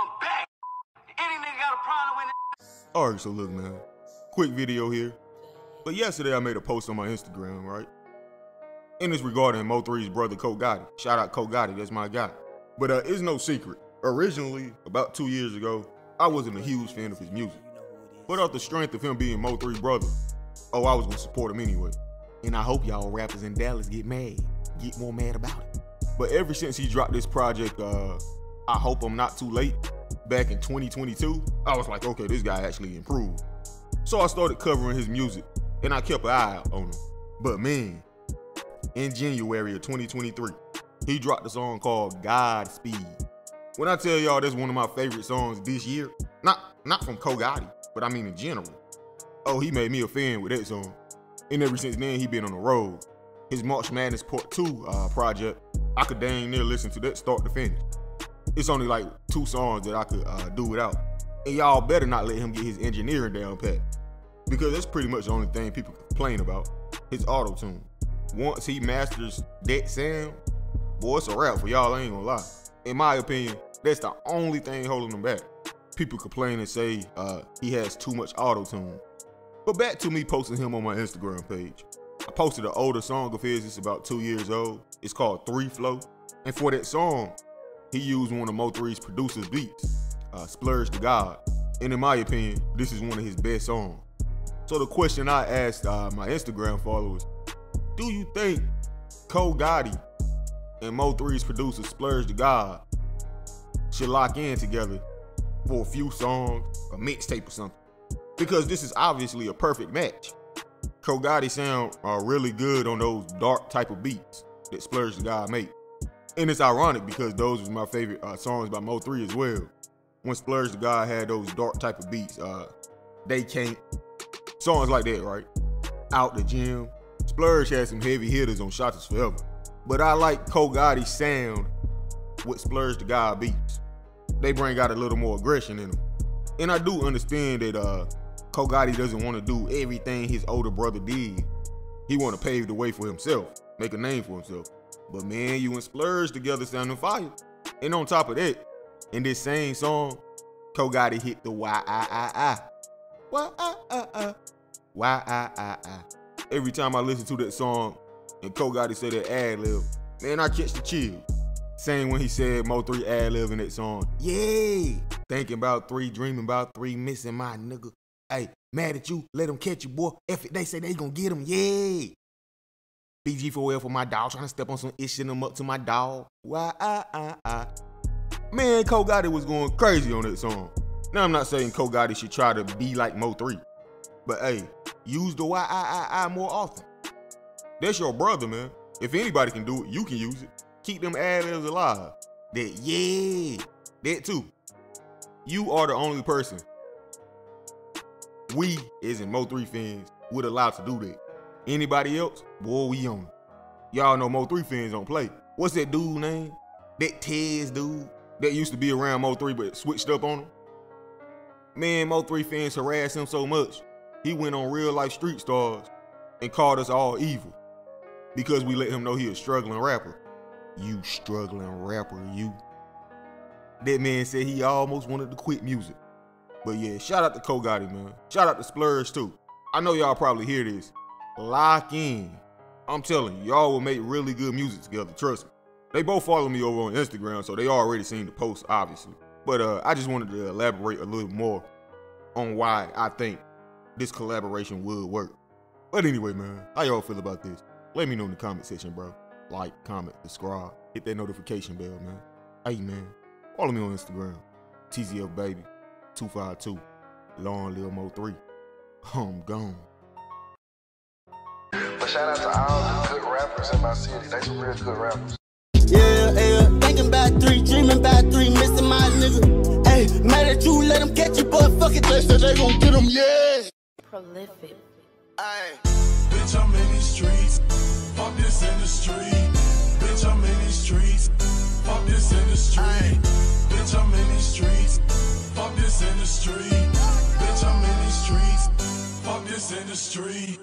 I'm back. Any nigga got a problem with it? Alright, so look, man. Quick video here. But yesterday I made a post on my Instagram, right? And it's regarding Mo3's brother, Co Gotti. Shout out Co Gotti, that's my guy. But uh, it's no secret. Originally, about two years ago, I wasn't a huge fan of his music. But off the strength of him being Mo3's brother, oh, I was gonna support him anyway. And I hope y'all rappers in Dallas get mad, get more mad about it. But ever since he dropped this project, uh, I hope I'm not too late, back in 2022, I was like, okay, this guy actually improved. So I started covering his music, and I kept an eye on him. But man, in January of 2023, he dropped a song called Godspeed. When I tell y'all this is one of my favorite songs this year, not not from Gotti, but I mean in general. Oh, he made me a fan with that song. And ever since then, he been on the road. His March Madness Part 2 uh, project, I could dang near listen to that start to finish. It's only like two songs that I could uh, do without. And y'all better not let him get his engineering down pat. Because that's pretty much the only thing people complain about. His auto tune. Once he masters that sound, boy, it's a wrap for y'all, I ain't gonna lie. In my opinion, that's the only thing holding him back. People complain and say uh, he has too much auto tune. But back to me posting him on my Instagram page. I posted an older song of his, it's about two years old. It's called Three Flow. And for that song, he used one of Mo3's producers' beats, uh, Splurge the God. And in my opinion, this is one of his best songs. So the question I asked uh, my Instagram followers, do you think Co Gotti and Mo3's producer Splurge the God should lock in together for a few songs, a mixtape or something? Because this is obviously a perfect match. Co Gotti sound uh, really good on those dark type of beats that Splurge the God make. And it's ironic because those was my favorite uh, songs by Mo3 as well. When Splurge the God had those dark type of beats, uh, They Can't, songs like that, right? Out the gym. Splurge had some heavy hitters on Shots Forever. But I like Co Gotti's sound with Splurge the God beats. They bring out a little more aggression in them. And I do understand that uh, Gotti doesn't want to do everything his older brother did. He want to pave the way for himself, make a name for himself. But man, you and Splurge together sounding fire. And on top of that, in this same song, Gotti hit the Y I I I. Y I I I. Every time I listen to that song and Co Gotti say that ad lib, man, I catch the chill. Same when he said Mo 3 ad lib in that song. Yeah. Thinking about three, dreaming about three, missing my nigga. Hey, mad at you, let them catch you, boy. If they say they gonna get him, yeah. BG4L for my dog, trying to step on some ish, send them up to my dog. Why, ah, ah, ah. Man, Co Gotti was going crazy on that song. Now, I'm not saying Co Gotti should try to be like Mo 3, but hey, use the Y I I I more often. That's your brother, man. If anybody can do it, you can use it. Keep them ad libs alive. That, yeah, that too. You are the only person we, as in Mo 3 fans, would allow to do that. Anybody else, boy, we on. Y'all know Mo 3 fans don't play. What's that dude name? That Tez dude that used to be around Mo 3 but switched up on him? Man, Mo 3 fans harassed him so much, he went on real life street stars and called us all evil because we let him know he a struggling rapper. You struggling rapper, you. That man said he almost wanted to quit music. But yeah, shout out to Gotti, man. Shout out to Splurge too. I know y'all probably hear this. Lock in. I'm telling you, y'all will make really good music together, trust me. They both follow me over on Instagram, so they already seen the post, obviously. But uh, I just wanted to elaborate a little more on why I think this collaboration would work. But anyway, man, how y'all feel about this? Let me know in the comment section, bro. Like, comment, subscribe, hit that notification bell, man. Hey, man, follow me on Instagram, TZF Baby. 252. Long Lil Mo 3. I'm gone. But shout out to all the good rappers in my city. They some real good rappers. Yeah, yeah, thinking about three, dreaming about three, missing my nigga. Hey, mad at you, let them catch you, but fuck it, they said they gon' get them, yeah. Prolific. Ay. Bitch, I'm in these streets. Fuck this industry. Bitch, I'm in these streets. Fuck this industry. Aye. Bitch, I'm in these streets. Fuck this industry. Bitch, I'm in these streets. Fuck this industry.